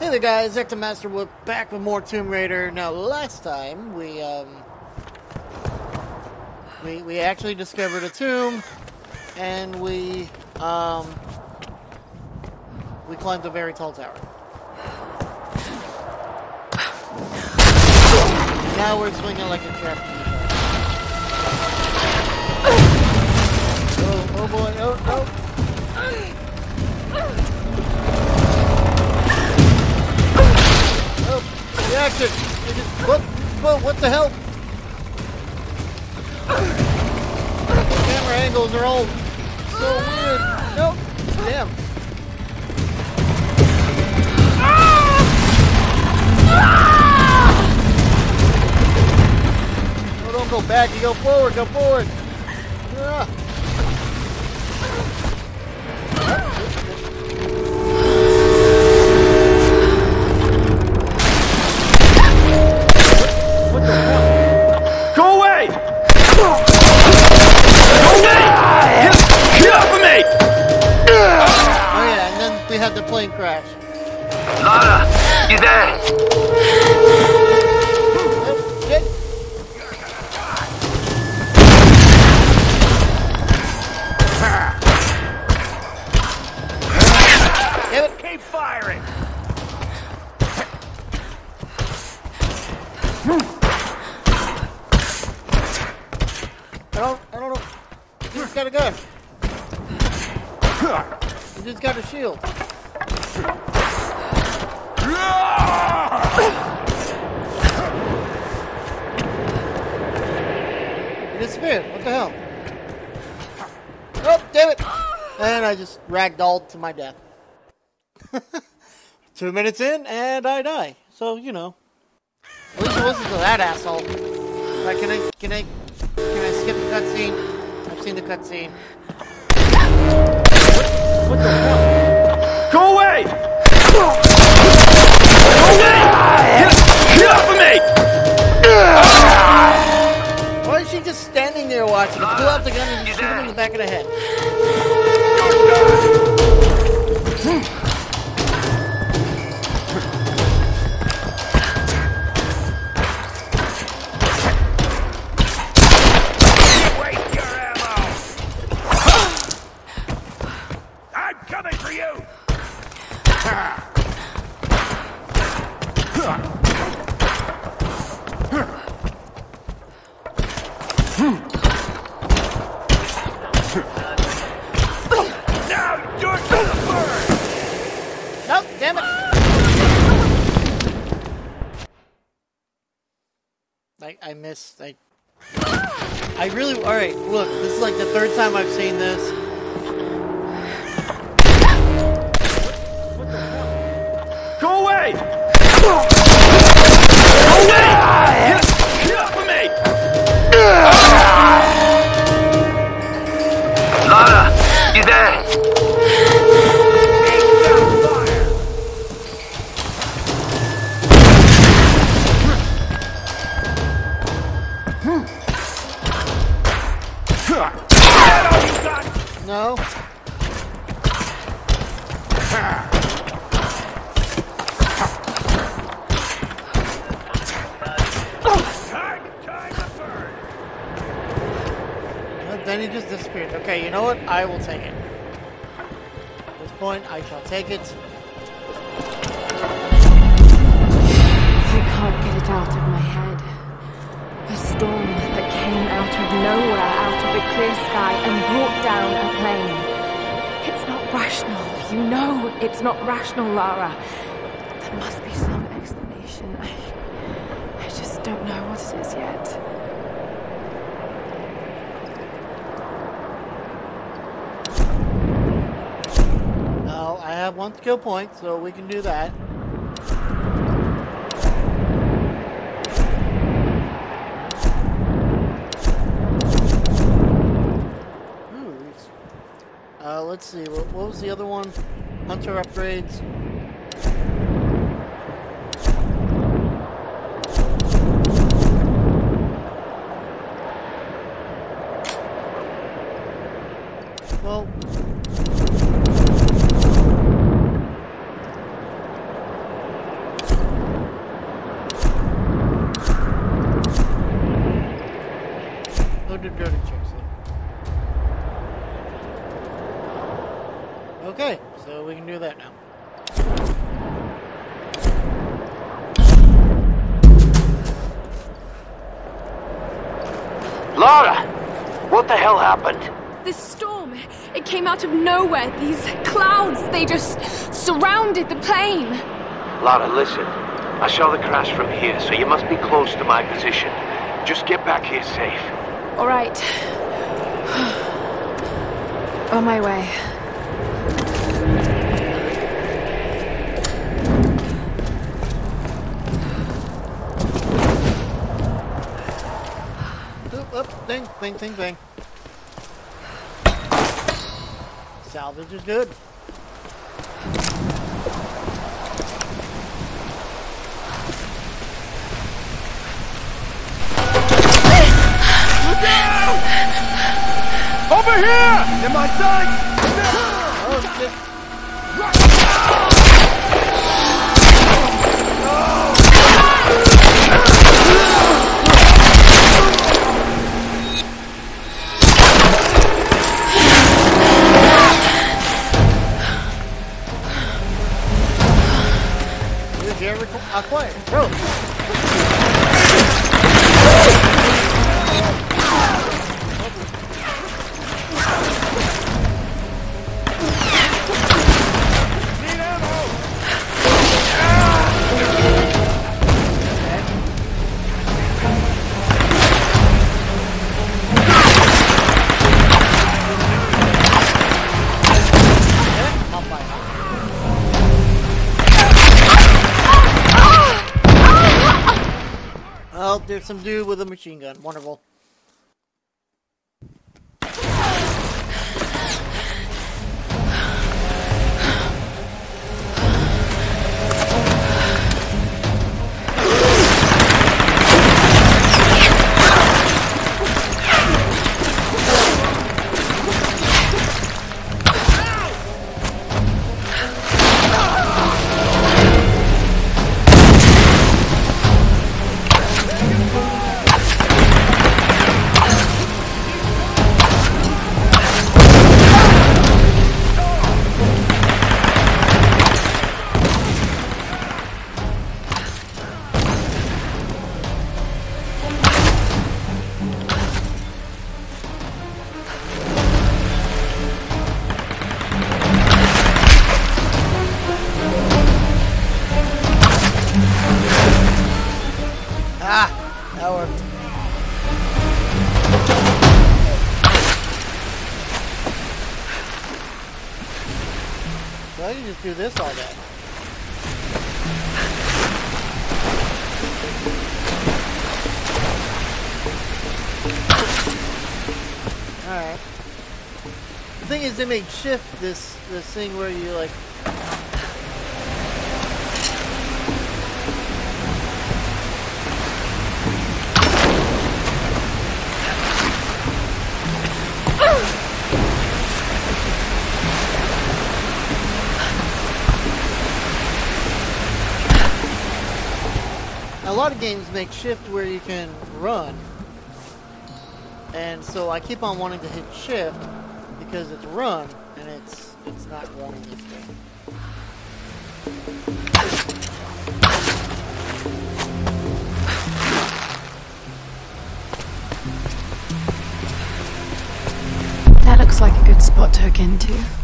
Hey there guys, EctoMaster Wook back with more Tomb Raider. Now last time we um we we actually discovered a tomb and we um we climbed a very tall tower. Now we're swinging like a trapeze. Oh, oh boy, oh, oh. Is- What, what, what the hell? The camera angles are all so weird. Nope. Damn. Oh, don't go back. You go forward. Go forward. Ah. Go away! Go away! Get, get off of me! Oh yeah, and then we had the plane crash. Lara, you there? The hell? Oh, damn it! And I just ragdolled to my death. Two minutes in, and I die. So, you know. At least it wasn't to that asshole. Like, can I, can I, can I skip the cutscene? I've seen the cutscene. What, what the hell? Go away! Go away! Get, get just standing there watching? Pull out the gun and shoot him in the back of the head. I, I missed. I, I really. Alright, look, this is like the third time I've seen this. Go away! Go away! Get, get off of me! Lara, you there? No? Then he just disappeared. Okay, you know what? I will take it. At this point, I shall take it. Clear sky, and brought down a plane. It's not rational. You know it's not rational, Lara. There must be some explanation. I, I just don't know what it is yet. I have one skill point, so we can do that. Ooh, it's- Uh, let's see. What, what was the other one? Hunter upgrades. Well, So we can do that now. Lara! What the hell happened? This storm, it came out of nowhere. These clouds, they just surrounded the plane. Lara, listen. I saw the crash from here, so you must be close to my position. Just get back here safe. All right. On my way. Oop, ding, ding, ding, ding. Salvage is good. Over here! In my sights! Acquired. Bro. Oh. Some dude with a machine gun. Wonderful. This all day. Alright. The thing is, they made shift this this thing where you like lot of games make shift where you can run. And so I keep on wanting to hit shift because it's run and it's it's not wanting this game. That looks like a good spot to hook into.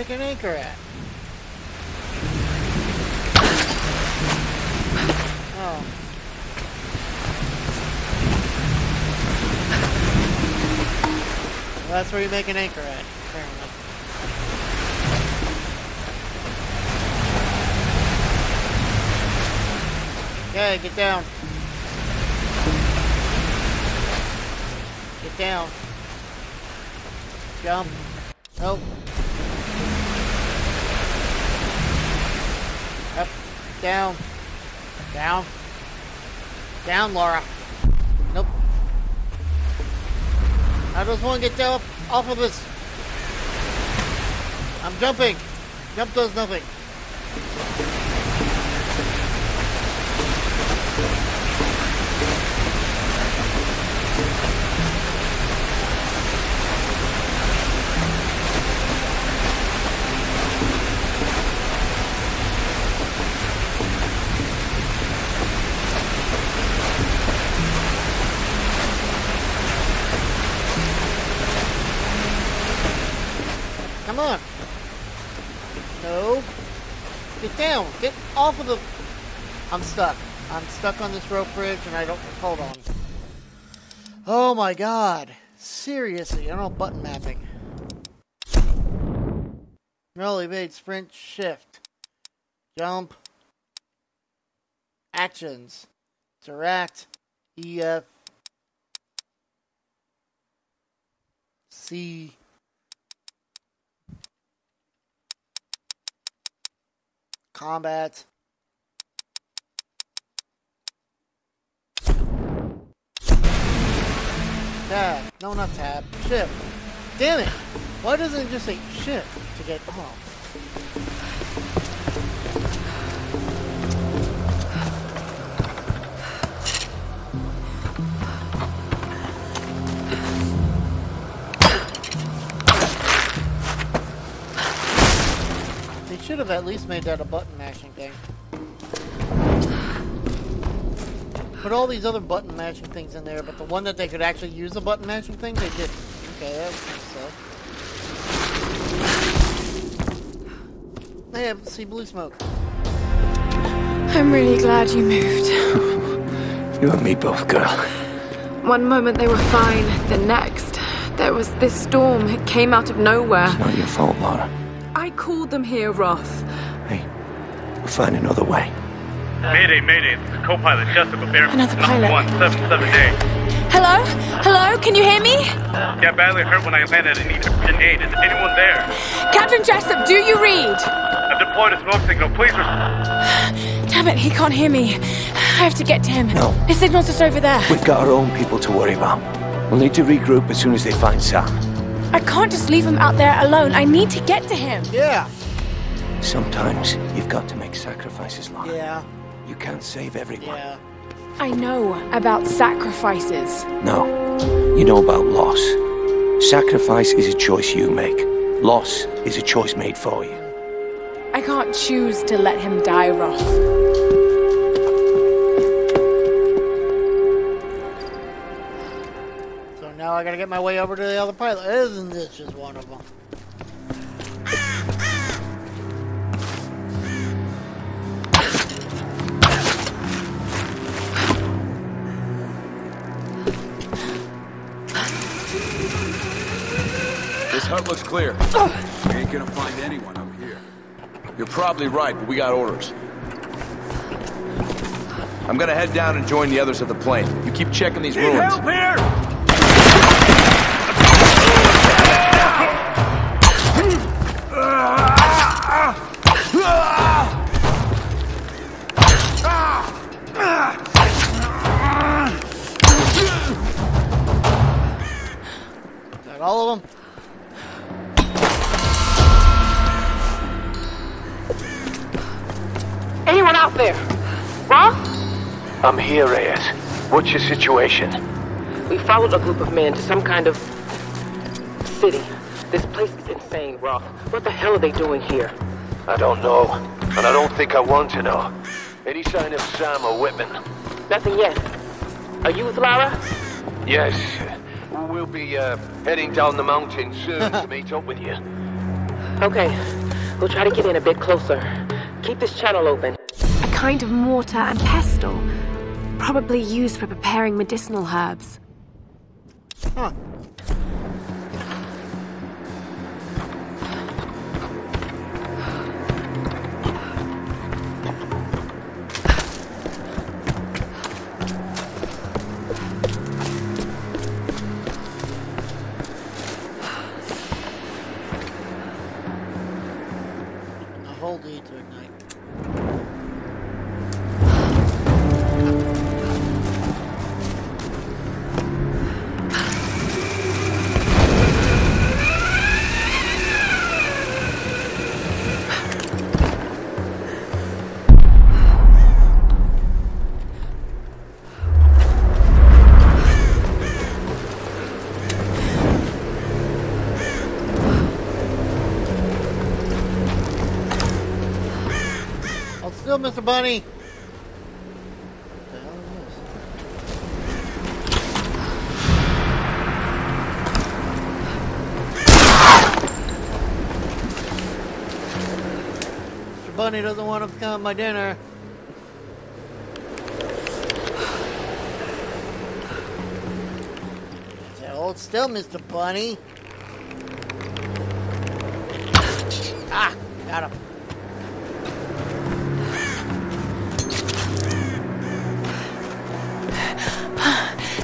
Make an anchor at? Oh. Well, that's where you make an anchor at, apparently. Okay, get down. Get down. Jump. Nope. Up. Down. Down. Down, Laura. Nope. I just want to get down off of this. I'm jumping. Jump does nothing. Come on. No. Get down. Get off of the... I'm stuck. I'm stuck on this rope bridge and I don't... Hold on. Oh my god. Seriously, I don't know button mapping. Roll, evade, sprint, shift. Jump. Actions. Direct. EF. C. Combat. Tab. No, not tab. Shift. Damn it! Why doesn't it just say shift to get off? Should have at least made that a button mashing thing. Put all these other button mashing things in there, but the one that they could actually use a button mashing thing, they didn't. Okay, that's kind of so. Hey, I see blue smoke. I'm really glad you moved. You and me both, girl. One moment they were fine, the next, there was this storm. It came out of nowhere. It's not your fault, Lara. I called them here, Roth. Hey, we'll find another way. Mayday, mayday. This is co-pilot Jessica Barron. Another pilot. 177A. Hello? Hello? Can you hear me? Got badly hurt when I landed and needed urgent aid. Is anyone there? Captain Jessup, do you read? I've deployed a smoke signal. Please res- Damn it, he can't hear me. I have to get to him. No. His signal's just over there. We've got our own people to worry about. We'll need to regroup as soon as they find Sam. I can't just leave him out there alone. I need to get to him. Yeah, Sometimes you've got to make sacrifices, Lara. yeah, You can't save everyone. yeah. I know about sacrifices. No, you know about loss. Sacrifice is a choice you make. Loss is a choice made for you. I can't choose to let him die, Roth. Get my way over to the other pilot. Isn't this just one of them? This hut looks clear. We ain't gonna find anyone up here. You're probably right, but we got orders. I'm gonna head down and join the others at the plane. You keep checking these ruins. help here! I'm here, Reyes. What's your situation? We followed a group of men to some kind of city. This place is insane, Roth. What the hell are they doing here? I don't know, and I don't think I want to know. Any sign of Sam or Whitman? Nothing yet. Are you with Lara? Yes. We'll be uh, heading down the mountain soon to meet up with you. Okay. We'll try to get in a bit closer. Keep this channel open. A kind of mortar and pestle. Probably used for preparing medicinal herbs. Huh. Mr. Bunny. Mr. Bunny doesn't want to become my dinner. Hold still, Mr. Bunny.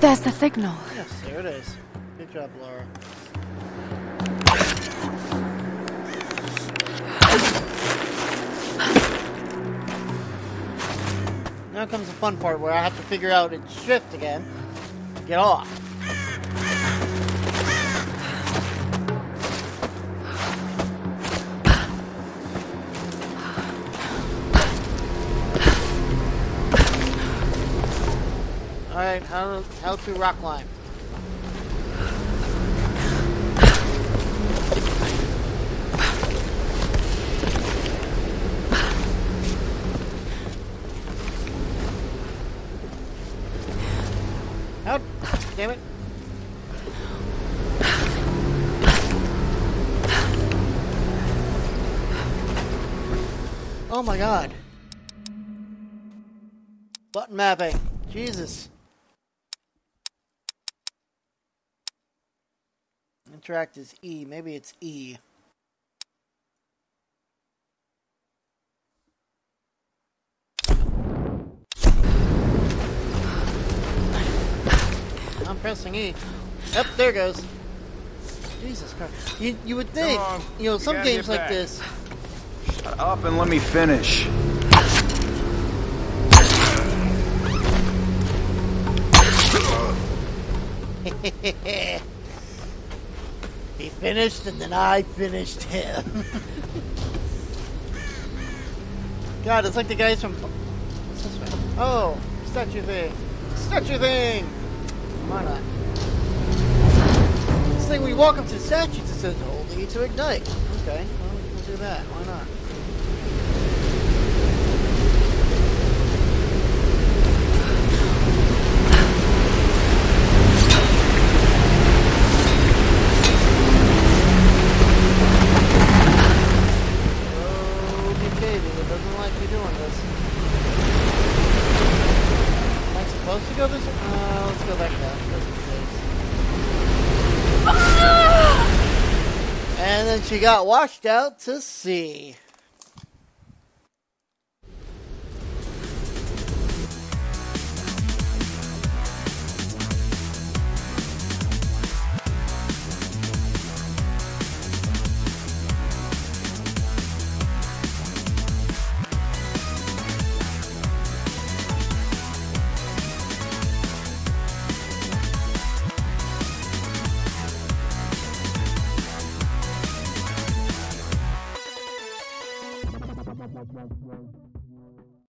There's the signal. Yes, there it is. Good job, Laura. Now comes the fun part where I have to figure out its shift again. Get off. How, how to rock climb. Out! Damn it! Oh my god. Button mapping. Jesus. Interact is E. Maybe it's E. I'm pressing E. Yep, there goes. Jesus Christ. You, you would think, you know, some gotta games like this, Shut up and let me finish. he finished and then I finished him. God, it's like the guys from. What's this way? Oh, statue thing. Statue thing! Why uh. not? This thing, we walk up to statues, it says, hold E to ignite. Okay, well, we'll do that. Why not? Oh, Big Davey, it doesn't like you doing this. Am I supposed to go this way? Uh, let's go back down. Just. And then she got washed out to sea.